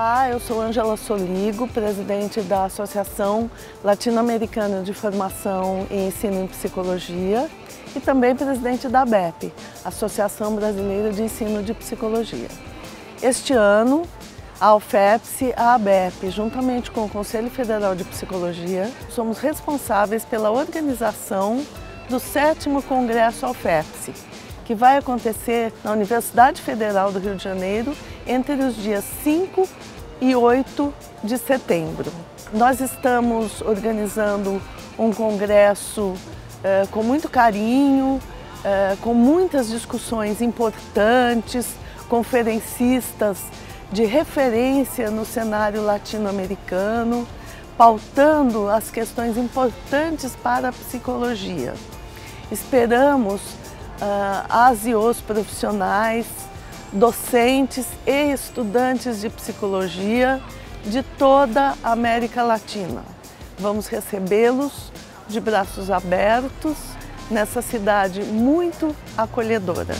Olá, eu sou Ângela Soligo, presidente da Associação Latino-Americana de Formação e Ensino em Psicologia e também presidente da ABEP, Associação Brasileira de Ensino de Psicologia. Este ano, a UFEPS e a ABEP, juntamente com o Conselho Federal de Psicologia, somos responsáveis pela organização do sétimo Congresso UFEPS, que vai acontecer na Universidade Federal do Rio de Janeiro entre os dias 5 e 8 de setembro. Nós estamos organizando um congresso eh, com muito carinho, eh, com muitas discussões importantes, conferencistas de referência no cenário latino-americano, pautando as questões importantes para a psicologia. Esperamos uh, as e os profissionais, docentes e estudantes de psicologia de toda a América Latina. Vamos recebê-los de braços abertos nessa cidade muito acolhedora.